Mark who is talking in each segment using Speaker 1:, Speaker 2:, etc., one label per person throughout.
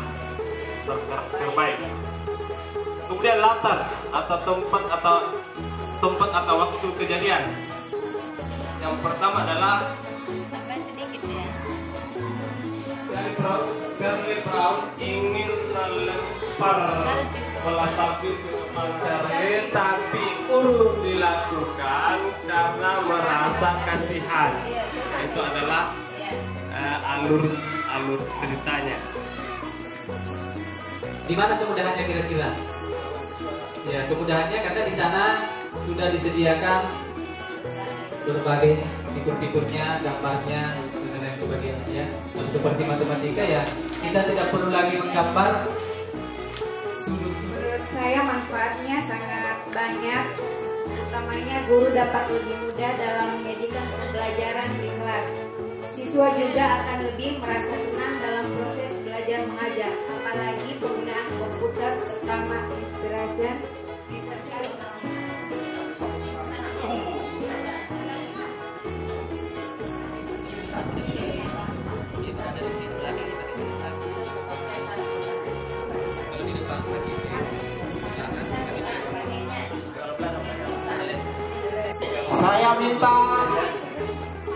Speaker 1: adalah terbaik. Kemudian latar atau tempat atau tempat atau waktu kejadian. Yang pertama adalah
Speaker 2: sedikit.
Speaker 1: Charlie Brown, ingin melempar bola sapi ke depan Charlie, tapi urung dilakukan karena merasa kasihan. Itu adalah uh, alur alur ceritanya.
Speaker 3: Di mana kemudahannya kira-kira? Ya, kemudahannya karena di sana sudah disediakan berbagai fitur-fiturnya, gambarnya, dan lain sebagainya. Ya. Seperti matematika ya, kita tidak perlu lagi menggambar sudut-sudut.
Speaker 4: Menurut saya manfaatnya sangat banyak. Utamanya guru dapat lebih mudah dalam menyajikan pembelajaran di kelas. Siswa juga akan lebih merasa terutama inspiration.
Speaker 5: Saya minta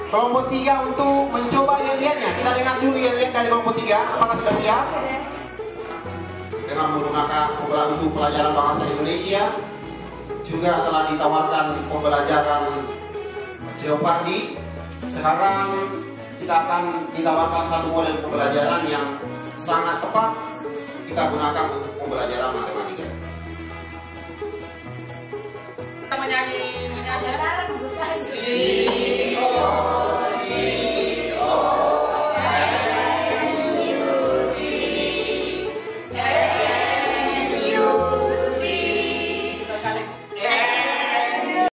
Speaker 5: kelompok tiga untuk mencoba yel-yelnya. Kita dengar dulu yel-yel dari kelompok tiga. Apakah sudah siap? Dengan menggunakan pembelajaran untuk pelajaran bahasa Indonesia, juga telah ditawarkan pembelajaran Jeopardy. Sekarang kita akan ditawarkan satu model pembelajaran yang sangat tepat kita gunakan untuk pembelajaran matematika.
Speaker 3: Kita menyanyi, menyanyi.